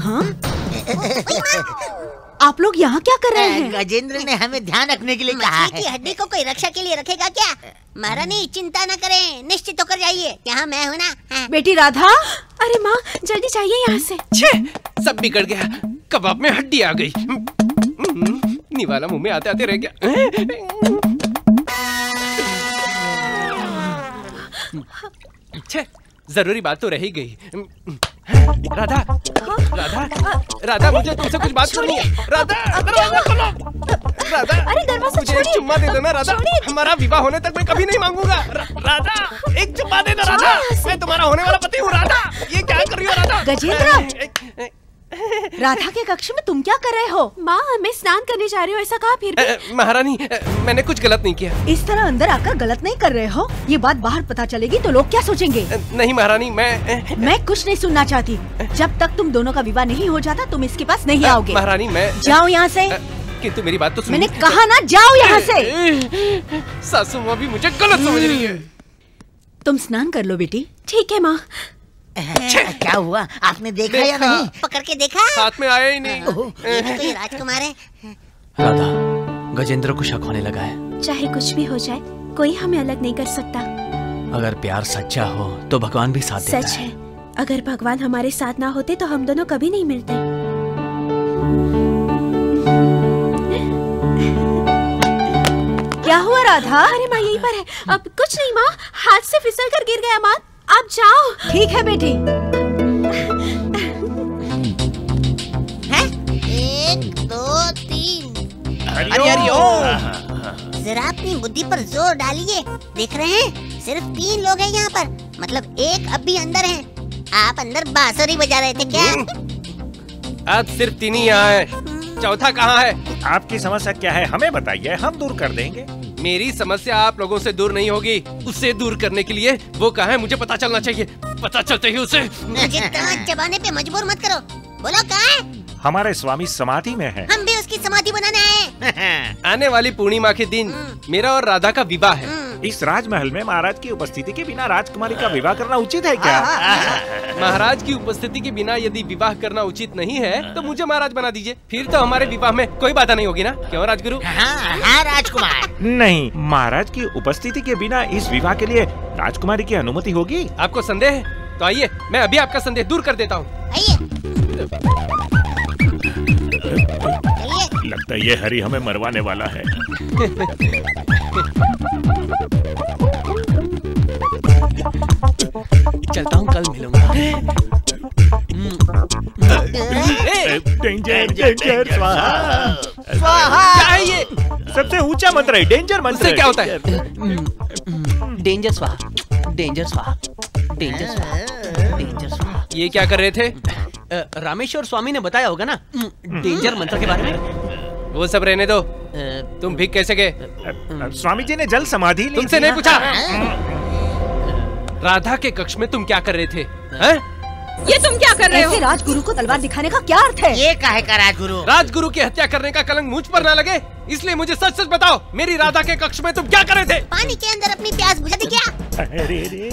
हाँ? आप लोग यहाँ क्या कर रहे हैं? गजेंद्र ने हमें ध्यान रखने के लिए कहा मछली की हड्डी को कोई रक्षा के लिए रखेगा क्या? महारानी चिंता न करें निश्चित होकर जाइए। यहाँ मैं हूँ ना। हाँ। बेटी राधा? अरे माँ जल्दी चाहिए यहाँ से। छे सब बिगड़ गया। कबाब में हड्डी आ गई। निवाला मुँह में आते आते रह गया। छे ज़रूरी बात तो रह ही गई। राधा राधा राधा मुझे तुमसे कुछ बात करनी है। राधा दरवाज़ा खोलो। राधा अरे दरवाज़ा मुझे एक। चुम्मा दे दो ना राधा। हमारा विवाह होने तक मैं कभी नहीं मांगूँगा। राधा एक चुम्मा दे दो राधा। मैं तुम्हारा होने वाला पति हूँ राधा। ये क्या कर रही हो राधा? गजेंद्र। राधा के कक्ष में तुम क्या कर रहे हो? माँ मैं स्नान करने जा रही हूँ ऐसा कहा फिर महारानी मैंने कुछ गलत नहीं किया। इस तरह अंदर आकर गलत नहीं कर रहे हो? ये बात बाहर पता चलेगी तो लोग क्या सोचेंगे? नहीं महारानी मैं मैं कुछ नहीं सुनना चाहती। जब तक तुम दोनों का विवाह नहीं हो जाता तुम इसके पास नहीं आओगे। महारानी मैं जाओ यहाँ ऐसी किंतु मेरी बात तो सुनिए। मैंने कहा ना जाओ यहाँ से। सासू माँ भी मुझे गलत समझ रही है। तुम स्नान कर लो बेटी। ठीक है माँ। क्या हुआ? आपने देखा या नहीं? पकड़ के देखा। साथ में आया ही नहीं। ये भी कोई राजकुमार है। राधा गजेंद्र को शक होने लगा है। चाहे कुछ भी हो जाए कोई हमें अलग नहीं कर सकता। अगर प्यार सच्चा हो तो भगवान भी साथ देता सच है। अगर भगवान हमारे साथ ना होते तो हम दोनों कभी नहीं मिलते। क्या हुआ राधा? अरे माँ यहीं पर है। अब कुछ नहीं माँ हाथ से फिसल कर गिर गया माँ। आप जाओ। ठीक है बेटी। हैं? एक दो तीन। अरे अरे ओ। जरा अपनी बुद्धि पर ज़ोर डालिए। देख रहे हैं? सिर्फ़ तीन लोग हैं यहाँ पर। मतलब एक अब भी अंदर है। आप अंदर बांसुरी बजा रहे थे क्या? अब सिर्फ़ तीन ही यहाँ है। चौथा कहाँ है? आपकी समस्या क्या है? हमें बताइए हम दूर कर देंगे। मेरी समस्या आप लोगों से दूर नहीं होगी। उसे दूर करने के लिए वो कहा है मुझे पता चलना चाहिए। पता चलते ही उसे। मुझे दांत चबाने पे मजबूर मत करो। बोलो कहा है? हमारे स्वामी समाधि में है। हम भी उसकी समाधि बनाने आए आने वाली पूर्णिमा के दिन मेरा और राधा का विवाह है। हम्म, इस राजमहल में महाराज की उपस्थिति के बिना राजकुमारी का विवाह करना उचित है क्या? महाराज की उपस्थिति के बिना यदि विवाह करना उचित नहीं है तो मुझे महाराज बना दीजिए। फिर तो हमारे विवाह में कोई बाधा नहीं होगी ना? क्यों राजगुरु? हाँ हाँ राजकुमार। नहीं महाराज की उपस्थिति के बिना इस विवाह के लिए राजकुमारी की अनुमति होगी? आपको संदेह है? तो आइए मैं अभी आपका संदेह दूर कर देता हूँ। लगता है ये हरि हमें मरवाने वाला है। चलता हूँ कल मिलूँगा। डेंजर डेंजर स्वाहा क्या ये? सबसे ऊँचा मंत्र है डेंजर मंत्र उससे क्या होता है? डेंजर स्वाहा डेंजर स्वाहा डेंजर स्वाहा डेंजर स्वाहा ये क्या कर रहे थे? रामेश्वर स्वामी ने बताया होगा ना डेंजर मंत्र के बारे में? वो सब रहने दो। तुम भीग कैसे गए? स्वामी जी ने जल समाधि ली तुमसे नहीं पूछा। राधा के कक्ष में तुम क्या कर रहे थे? है? ये तुम क्या कर रहे हो? राजगुरु को तलवार दिखाने का क्या अर्थ है? ये काहे का राजगुरु? राजगुरु की हत्या करने का कलंक मुझ पर ना लगे। इसलिए मुझे सच सच बताओ मेरी राधा के कक्ष में तुम क्या कर रहे थे? पानी के अंदर अपनी प्यास बुझा दी क्या? अरे रे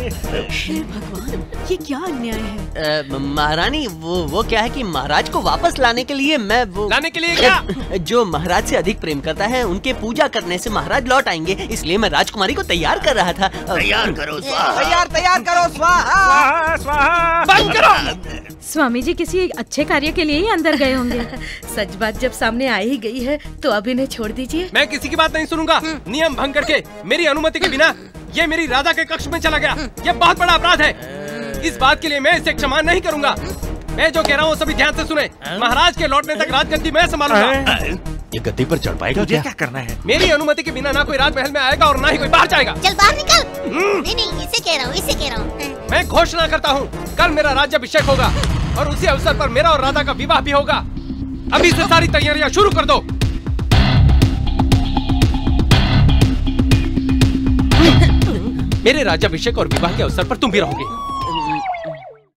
हे भगवान ये क्या अन्याय है? महारानी वो वो क्या है कि महाराज को वापस लाने के लिए मैं वो लाने के लिए क्या? जो महाराज से अधिक प्रेम करता है उनके पूजा करने से महाराज लौट आएँगे। इसलिए मैं राजकुमारी को तैयार कर रहा था। तैयार करो स्वाहा। तैयार तैयार करो स्वाहा। स्वाहा स्वाहा। बंद करो! स्वामी जी किसी अच्छे कार्य के लिए ही अंदर गए होंगे। सच बात जब सामने आ ही गई है तो अब इन्हें छोड़ दीजिए। मैं किसी की बात नहीं सुनूँगा। नियम भंग करके मेरी अनुमति के बिना ये मेरी राधा के कक्ष में चला गया। ये बहुत बड़ा अपराध है। इस बात के लिए मैं इसे क्षमा नहीं करूँगा। मैं जो कह रहा हूँ सभी ध्यान से सुने। महाराज के लौटने तक राजगद्दी मैं संभालूँगा। ये गद्दी पर चढ़ पाएगा क्या? क्या करना है? मेरी अनुमति के बिना ना कोई राजमहल में आएगा और ना ही कोई बाहर जाएगा। चल बाहर निकल। नहीं नहीं इसे कह रहा हूँ इसे कह रहा हूँ। मैं घोषणा करता हूँ कल मेरा राज्याभिषेक होगा और उसी अवसर पर मेरा और राधा का विवाह भी होगा। अभी से सारी तैयारियाँ शुरू कर दो। मेरे राज्याभिषेक और विवाह के अवसर पर तुम भी रहोगे।